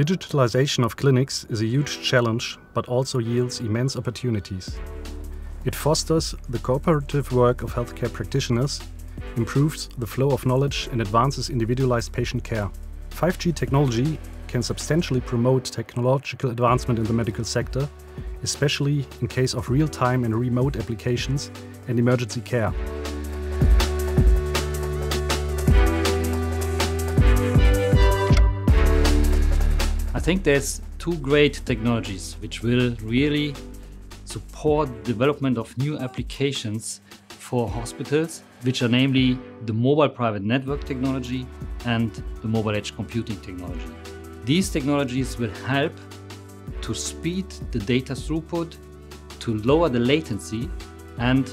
Digitalization of clinics is a huge challenge, but also yields immense opportunities. It fosters the cooperative work of healthcare practitioners, improves the flow of knowledge, and advances individualized patient care. 5G technology can substantially promote technological advancement in the medical sector, especially in case of real-time and remote applications and emergency care. I think there's two great technologies which will really support development of new applications for hospitals, which are namely the mobile private network technology and the mobile edge computing technology. These technologies will help to speed the data throughput, to lower the latency, and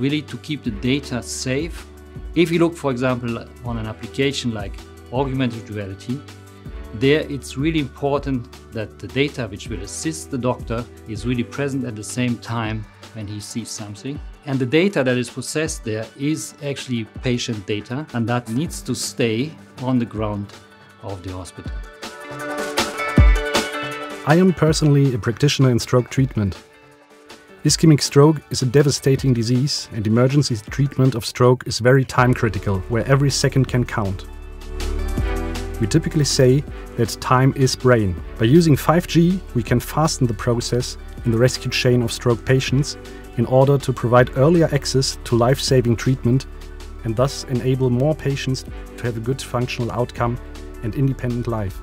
really to keep the data safe. If you look, for example, on an application like augmented reality, there, it's really important that the data which will assist the doctor is really present at the same time when he sees something. And the data that is processed there is actually patient data, and that needs to stay on the ground of the hospital. I am personally a practitioner in stroke treatment. Ischemic stroke is a devastating disease, and emergency treatment of stroke is very time critical, where every second can count. We typically say that time is brain. By using 5G, we can fasten the process in the rescue chain of stroke patients in order to provide earlier access to life-saving treatment and thus enable more patients to have a good functional outcome and independent life.